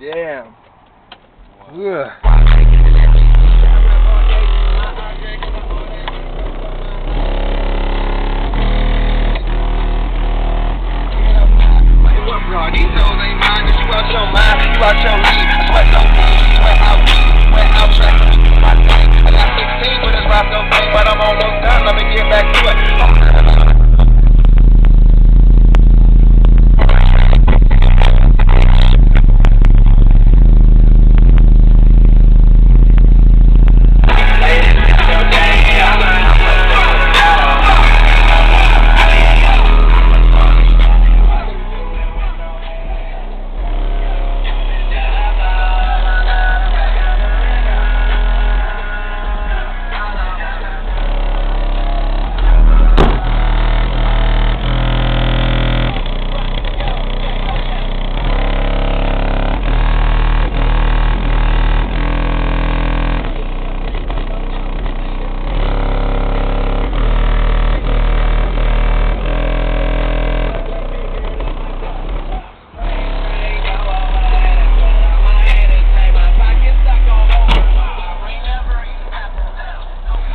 Damn. Ugh.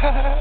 ha ha ha